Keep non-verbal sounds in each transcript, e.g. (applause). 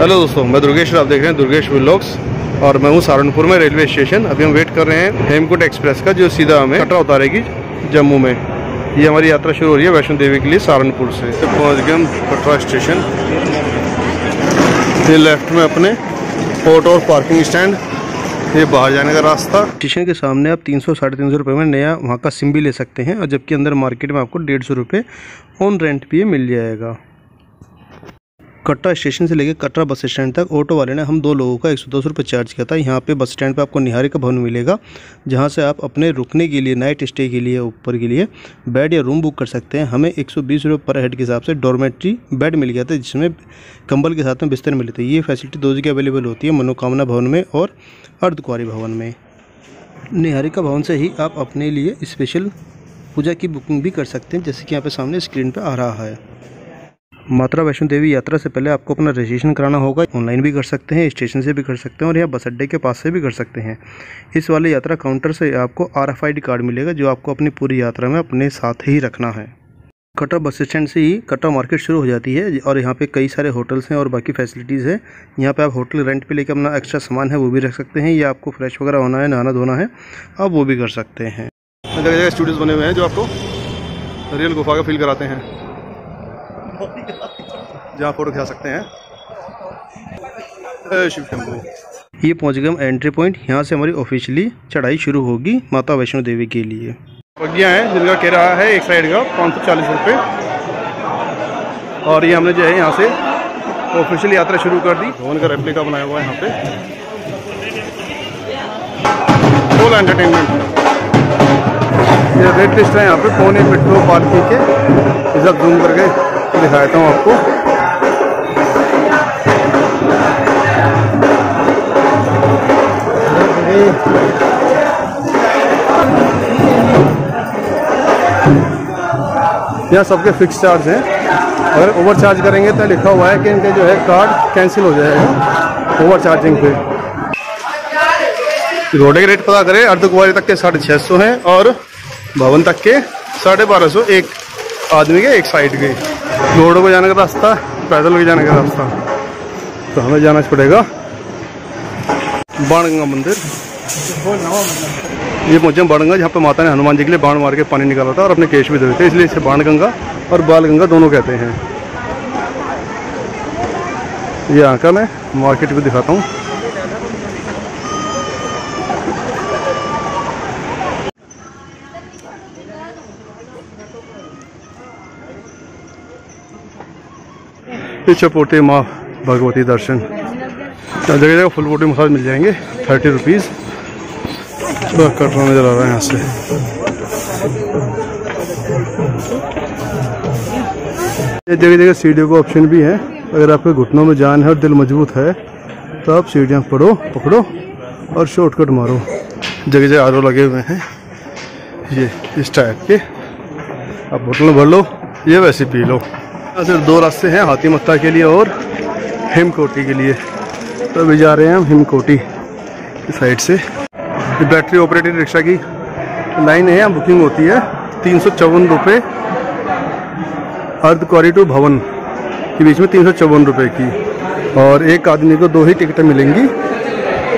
Hello दोस्तों, मैं दुर्गेश, आप देख रहे हैं दुर्गेश व्लॉग्स और मैं हूँ सहारनपुर में रेलवे स्टेशन। अभी हम वेट कर रहे हैं हेमकुट एक्सप्रेस का, जो सीधा हमें कटरा उतारेगी जम्मू में। ये हमारी यात्रा शुरू हो रही है वैष्णो देवी के लिए सहारनपुर से। तो पहुँच गए हम कटरा स्टेशन। ये लेफ़्ट में अपने ऑटो और पार्किंग स्टैंड ये बाहर जाने का रास्ता। स्टेशन के सामने आप तीन सौ, साढ़े तीन सौ रुपये में नया वहाँ का सिम भी ले सकते हैं, और जबकि अंदर मार्केट में आपको डेढ़ सौ रुपये ऑन रेंट भी मिल जाएगा। कटरा स्टेशन से लेकर कटरा बस स्टैंड तक ऑटो वाले ने हम दो लोगों का एक सौ दस रुपये चार्ज किया था। यहाँ पे बस स्टैंड पे आपको निहारी का भवन मिलेगा, जहाँ से आप अपने रुकने के लिए, नाइट स्टे के लिए, ऊपर के लिए बेड या रूम बुक कर सकते हैं। हमें एक सौ बीस रुपये पर हेड के हिसाब से डॉर्मेट्री बेड मिल गया था, जिसमें कंबल के साथ में बिस्तर मिले थे। ये फैसिलिटी दो जगह अवेलेबल होती है, मनोकामना भवन में और अर्धकुआरी भवन में। निहारिका भवन से ही आप अपने लिए स्पेशल पूजा की बुकिंग भी कर सकते हैं, जैसे कि यहाँ पे सामने स्क्रीन पे आ रहा है। मात्रा वैष्णो देवी यात्रा से पहले आपको अपना रजिस्ट्रेशन कराना होगा। ऑनलाइन भी कर सकते हैं स्टेशन से भी कर सकते हैं और यहाँ बस अड्डे के पास से भी कर सकते हैं। इस वाले यात्रा काउंटर से आपको आर कार्ड मिलेगा, जो आपको अपनी पूरी यात्रा में अपने साथ ही रखना है। कटरा बस स्टैंड से ही कटरा मार्केट शुरू हो जाती है और यहाँ पे कई सारे होटल्स हैं और बाकी फैसिलिटीज़ है। यहाँ पे आप होटल रेंट पे लेकर अपना एक्स्ट्रा सामान है, वो भी रख सकते हैं। या आपको फ्रेश वगैरह होना है, नहाना धोना है, आप वो भी कर सकते हैं। जगह जगह स्टूडियोज बने हुए हैं जो आपको रियल गुफा का फील कराते हैं। जहाँ फ़ोटो खिंचा सकते हैं। शिव शंभू। ये पहुँच गए हम एंट्री पॉइंट यहाँ से हमारी ऑफिशियली चढ़ाई शुरू होगी माता वैष्णो देवी के लिए। बग्गियाँ हैं जिनका कह रहा है एक साइड का पाँच सौ चालीस रुपये और ये हमने जो है यहाँ से ऑफिशियल यात्रा शुरू कर दी। भवन का रेप्लिका बनाया हुआ है यहाँ पे। फुल एंटरटेनमेंट ये रेड लिस्ट है यहाँ पे पौने पेट्रोल पार्किंग के इधर जूम दिखाता हूँ आपको। यहाँ सबके फिक्स चार्ज हैं। अगर ओवर चार्ज करेंगे तो लिखा हुआ है कि इनके जो है कार्ड कैंसिल हो जाएगा ओवर चार्जिंग पे। घोड़े के रेट पता करें अर्ध कुआरी तक के साढ़े छः सौ हैं और भवन तक के साढ़े बारह सौ एक। आदमी के एक साइड के। घोड़ों को जाने का रास्ता, पैदल भी जाने का रास्ता। तो हमें जाना पड़ेगा। बाणगंगा मंदिर। ये पहुँचे बाणगंगा, जहाँ पे माता ने हनुमान जी के लिए बाण मार के पानी निकाला था और अपने केश भी धोए थे। इसलिए इसे बाणगंगा और बालगंगा दोनों कहते हैं। ये यहाँ का मैं मार्केट को दिखाता हूँ। पीछे पोटे माँ भगवती दर्शन। जगह जगह फुल बॉडी मसाज मिल जाएँगे, थर्टी रुपीज़ कटरा नज़र आ रहा है यहाँ से। जगह जगह सीढ़ियों का ऑप्शन भी है। अगर आपके घुटनों में जान है और दिल मज़बूत है तो आप सीढ़ियाँ पढ़ो, पकड़ो और शॉर्टकट मारो। जगह जगह आरो लगे हुए हैं, ये इस टाइप के। आप बोतल भर लो, ये वैसे पी लो। सिर्फ़ दो रास्ते हैं हाथी मत्ता के लिए और हिमकोटी के लिए। तो अभी जा रहे हैं हम हिमकोटी की साइड से। बैटरी ऑपरेटेड रिक्शा की लाइन है, यहाँ बुकिंग होती है। तीन सौ चौवन रुपये अर्ध टू भवन के बीच में तीन सौ चौवन रुपये की। और एक आदमी को दो ही टिकटें मिलेंगी।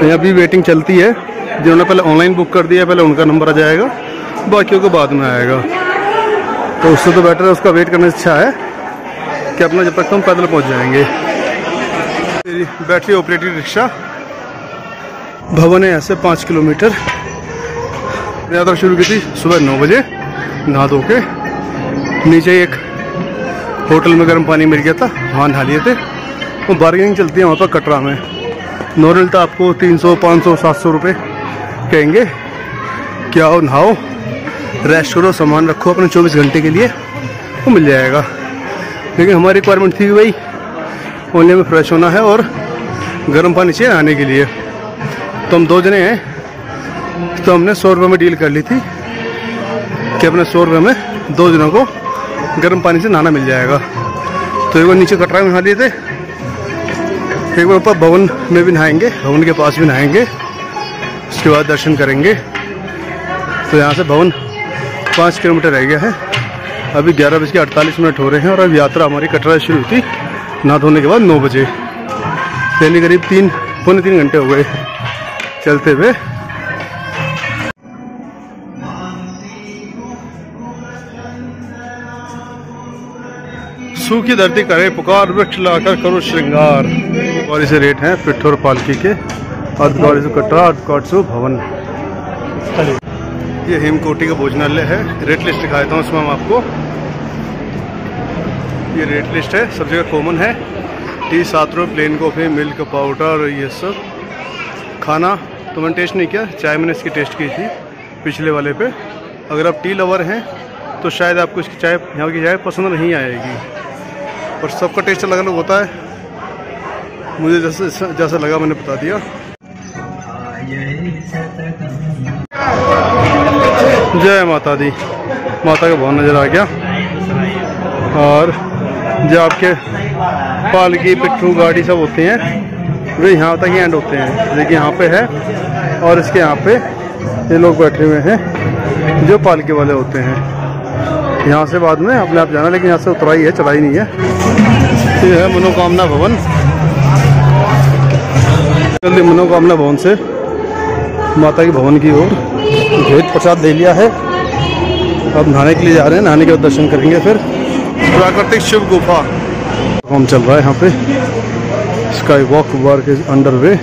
तो यहाँ भी वेटिंग चलती है। जिन्होंने पहले ऑनलाइन बुक कर दिया पहले उनका नंबर आ जाएगा। बाकियों को बाद में आएगा। तो उससे तो बेटर है, उसका वेट करने से अच्छा है। कि अपना जब तक हम पैदल पहुँच जाएँगे। Battery operated rickshaw. भवन है ऐसे पाँच किलोमीटर। यात्रा शुरू की थी सुबह नौ बजे नहा धो के। नीचे एक होटल में गर्म पानी मिल गया था वहाँ नहा लिए थे। वो बार्गेनिंग चलती है वहाँ पर कटरा में। नॉर्मल तो आपको 300, 500, 700 रुपए कहेंगे। क्या हो नहाओ रेस्ट करो सामान रखो अपने 24 घंटे के लिए वो मिल जाएगा। लेकिन हमारी रिक्वायरमेंट थी भाई ओनली में फ्रेश होना है और गर्म पानी से नहाने के लिए। तो हम दो जने हैं तो हमने सौ रुपये में डील कर ली थी कि अपने सौ रुपये में दो जनों को गर्म पानी से नहाना मिल जाएगा। तो एक बार नीचे कटरा में नहा लिए थे। एक बार ऊपर भवन में भी नहाएँगे, भवन के पास भी नहाएँगे, उसके बाद दर्शन करेंगे। तो यहाँ से भवन पाँच किलोमीटर रह गया है। अभी ग्यारह बज के अड़तालीस मिनट हो रहे हैं और अब यात्रा हमारी कटरा शुरू हुई थी। नहा धोने के बाद नौ बजे। डेली करीब तीन, पौने तीन घंटे हो गए चलते हुए। सूखी धरती करे पुकार वृक्ष लाकर करो श्रृंगार। और इसे रेट हैं पिट्ठोर पालकी के। अर्धगौरी से कटरा अर्धकौट भवन। ये हेमकोटी का भोजनालय है। रेट लिस्ट दिखाता हूँ उसमें हम आपको। ये रेट लिस्ट है, सब जगह कॉमन है। टी सात रुपये प्लेन कॉफ़ी मिल्क पाउडर ये सब। खाना तो मैंने टेस्ट नहीं किया, चाय मैंने इसकी टेस्ट की थी पिछले वाले पे। अगर आप टी लवर हैं तो शायद आपको इसकी चाय, यहाँ की चाय पसंद नहीं आएगी। और सबका टेस्ट अलग अलग होता है। मुझे जैसे जैसा लगा मैंने बता दिया। जय माता दी। माता का भवन नज़र आ गया। और जो आपके पालकी, पिट्ठू, गाड़ी सब होते हैं, वे यहाँ तक ही एंड होते हैं। देखिए, यहाँ पे है और इसके यहाँ पे ये लोग बैठे हुए हैं, जो पालकी वाले होते हैं। यहाँ से बाद में अपने आप जाना, लेकिन यहाँ से उतरा ही है चलाई नहीं है। ये है मनोकामना भवन। जल्दी मनोकामना भवन से माता के भवन की ओर। भेद प्रसाद दे लिया है। अब नहाने के लिए जा रहे हैं। नहाने के बाद दर्शन करेंगे फिर। प्राकृतिक शिव गुफा। काम चल रहा है यहाँ पे। Sky walk work is under way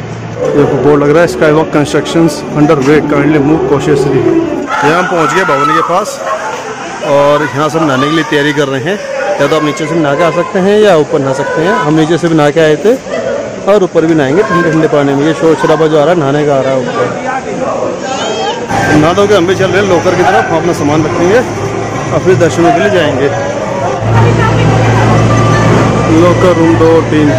board लग रहा है। Sky walk construction under way kindly move cautiously यहाँ हम पहुँच गए भवन के पास। और यहाँ सब नहाने के लिए तैयारी कर रहे हैं। या तो आप नीचे से नहा के आ सकते हैं या ऊपर नहा सकते हैं। हम नीचे से भी नहा के आए थे। और ऊपर भी नहाएँगे ठंडे ठंडे पानी में। ये शोर शराबा जो आ रहा है नहाने का आ रहा है ऊपर। नहा दो के हम भी चल रहे लोकर की तरफ़ अपना सामान रखेंगे और फिर दर्शनों के लिए जाएँगे। लोकर रूम दो तीन।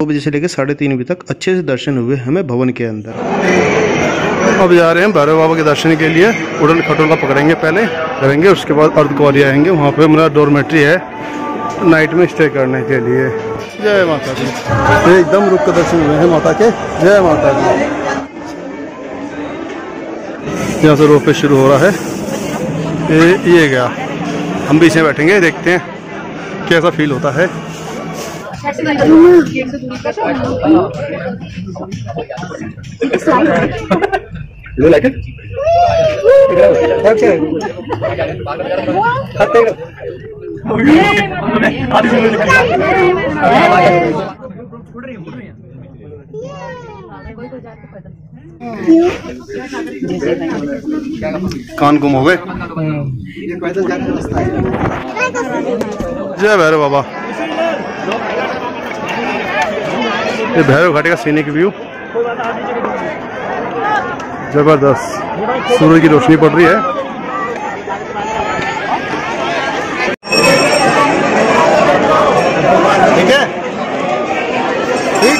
दो बजे से लेकर साढ़े तीन बजे तक अच्छे से दर्शन हुए हमें भवन के अंदर। अब जा रहे हैं भैरव बाबा के दर्शन के लिए। उड़न खटोला पकड़ेंगे पहले करेंगे उसके बाद अर्धकुआरी आएँगे। वहाँ पे मेरा डोरमेट्री है नाइट में स्टे करने के लिए। जय माता दी। ये एकदम रुक कर दर्शन हुए हैं माता के। जय माता दी। यहाँ से रोप पे शुरू हो रहा है। ये ये गया। हम भी इसमें बैठेंगे देखते हैं कैसा फील होता है। (laughs) You like it? कान गुम हो गए। जय भैरव बाबा। ये भैरव घाटी का सीनिक व्यू ज़बरदस्त सूरज की रोशनी पड़ रही है। ठीक है? ठीक?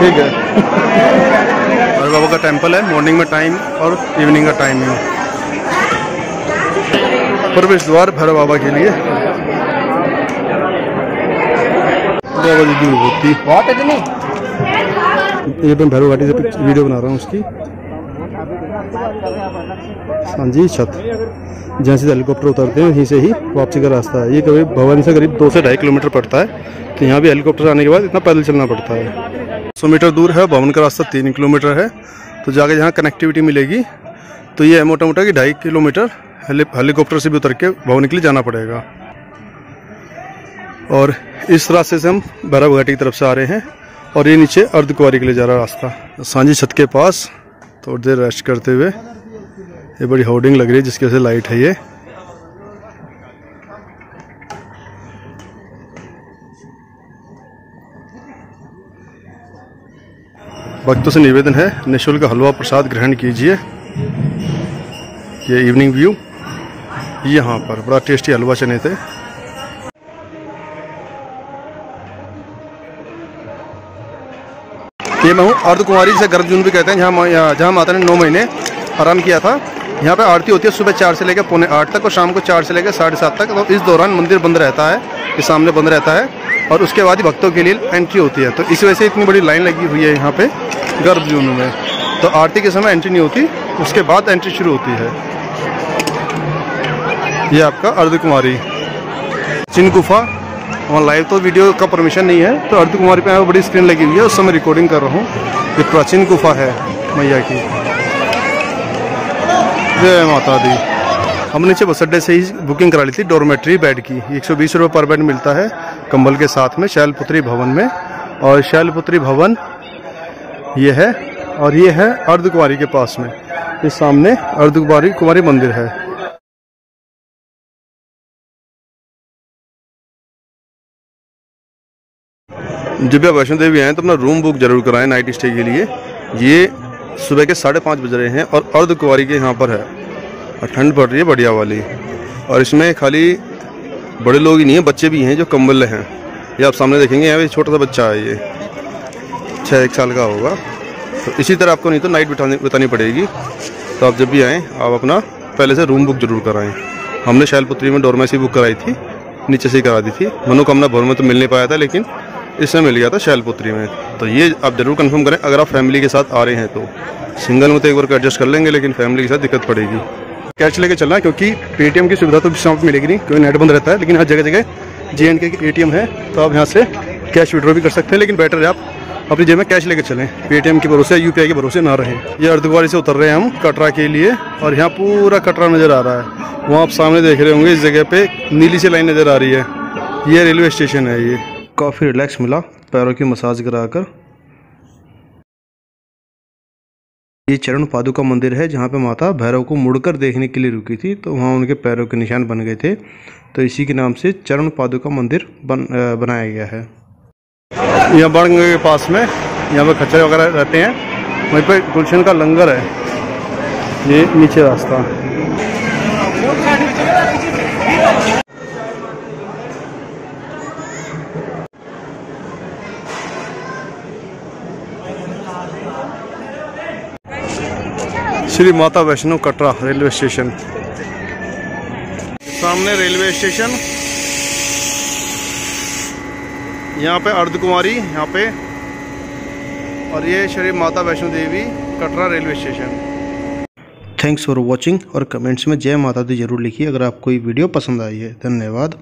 ठीक है। भैरव बाबा का टेंपल है मॉर्निंग में टाइम और इवनिंग का टाइम है। प्रवेश द्वार भैरव बाबा के लिए। बाबा जी की विभूति। बहुत इतनी ये मैं भैरव घाटी से वीडियो बना रहा हूँ उसकी। हाँ जी, छत। जहाँ से हेलीकॉप्टर उतरते हैं, वहीं से ही वापसी का रास्ता है। ये कभी भवन से करीब दो से ढाई किलोमीटर पड़ता है तो यहाँ भी हेलीकॉप्टर आने के बाद इतना पैदल चलना पड़ता है। सौ मीटर दूर है, भवन का रास्ता तीन किलोमीटर है तो जाके जहाँ कनेक्टिविटी मिलेगी तो ये है मोटा मोटा कि ढाई किलोमीटर हेलीकॉप्टर से भी उतर के भवन के लिए जाना पड़ेगा। और इस रास्ते से हम भैरव घाटी की तरफ़ से आ रहे हैं। और ये नीचे अर्धकुआरी के लिए जा रहा रास्ता। सांझी छत के पास, थोड़ी देर रेस्ट करते हुए, ये बड़ी होर्डिंग लग रही है, जिसकी वजह से लाइट है ये। भक्तों से निवेदन है, निःशुल्क हलवा प्रसाद ग्रहण कीजिए। ये इवनिंग व्यू यहाँ पर, बड़ा टेस्टी हलवा चने थे। ये मैं हूँ अर्धकुमारी से गर्भजून भी कहते हैं, जहाँ जहाँ माता ने नौ महीने आराम किया था। यहाँ पे आरती होती है सुबह चार से लेकर पौने आठ तक और शाम को चार से लेकर साढ़े सात तक। तो इस दौरान मंदिर बंद रहता है ये सामने बंद रहता है और उसके बाद ही भक्तों के लिए एंट्री होती है। तो इस वजह से इतनी बड़ी लाइन लगी हुई है यहाँ पे गर्भ जून में। तो आरती के समय एंट्री नहीं होती, उसके बाद एंट्री शुरू होती है। ये आपका अर्ध कुमारी। चिन गुफा वहाँ लाइव तो वीडियो का परमिशन नहीं है। तो अर्ध कुमारी पे बड़ी स्क्रीन लगी हुई है, उस समय रिकॉर्डिंग कर रहा हूँ। ये प्राचीन गुफा है, मैया की। जय माता दी। हम नीचे बस अड्डे से ही बुकिंग करा ली थी डोरमेट्री बेड की। एक सौ बीस रुपये पर बेड मिलता है, कंबल के साथ में, शैलपुत्री भवन में। और शैलपुत्री भवन, ये है, और ये है अर्ध कुमारी के पास में। इस सामने अर्ध कुमारी कुमारी मंदिर है। जब भी आप वैष्णो देवी आए तो अपना रूम बुक ज़रूर कराएँ नाइट स्टे के लिए। ये सुबह के साढ़े पाँच बज रहे हैं और अर्ध कुमारी के यहाँ पर है। और ठंड पड़ रही है बढ़िया वाली। और इसमें खाली बड़े लोग ही नहीं हैं, बच्चे भी हैं जो कम्बल हैं। ये आप सामने देखेंगे, यहाँ छोटा सा बच्चा है ये। छः, एक साल का होगा। तो इसी तरह आपको नहीं तो नाइट बिठानी, बितानी पड़ेगी। तो आप जब भी आएँ, आप अपना पहले से रूम बुक ज़रूर कराएँ। हमने शैलपुत्री में डोरमेसी बुक कराई थी, नीचे से ही करा दी थी। मनोकामना भवन में तो मिल नहीं पाया था, लेकिन इसमें मिल गया था शैलपुत्री में। तो ये आप ज़रूर कंफर्म करें, अगर आप फैमिली के साथ आ रहे हैं तो। सिंगल में तो एक बार एडजस्ट कर लेंगे, लेकिन फैमिली के साथ दिक्कत पड़ेगी। कैश लेके चलना, क्योंकि पेटीएम की सुविधा तो शॉप मिलेगी नहीं, क्योंकि नेट बंद रहता है, लेकिन हर जगह जगह जे एंड के एटीएम है तो आप यहाँ से कैश विड्रॉ भी कर सकते हैं, लेकिन बेटर है आप अपनी जेब में कैश लेके चलें। पेटीएम के भरोसे यूपीआई के भरोसे ना रहें। ये अर्धकुवारी से उतर रहे हैं हम, कटरा के लिए, और यहाँ पूरा कटरा नज़र आ रहा है। वहाँ आप सामने देख रहे होंगे, इस जगह पे नीली सी लाइन नज़र आ रही है। ये रेलवे स्टेशन है ये। काफ़ी रिलैक्स मिला, पैरों की मसाज कराकर। ये चरण पादुका मंदिर है, जहाँ पे माता भैरव को मुड़कर देखने के लिए रुकी थी तो वहाँ उनके पैरों के निशान बन गए थे। तो इसी के नाम से चरण पादुका मंदिर बन बनाया गया है। यहाँ बड़गंगे के पास में, यहाँ पे खच्चर वगैरह रहते हैं। वहीं पर गुलशन का लंगर है। ये नीचे रास्ता। Shri Mata Vaishno Katra railway station. सामने रेलवे स्टेशन। यहाँ पे अर्ध कुमारी यहाँ पे। और ये Shri Mata Vaishno Devi Katra railway station. Thanks for watching और कमेंट्स में जय माता दी ज़रूर लिखिए। अगर आपको ये वीडियो पसंद आई है, धन्यवाद।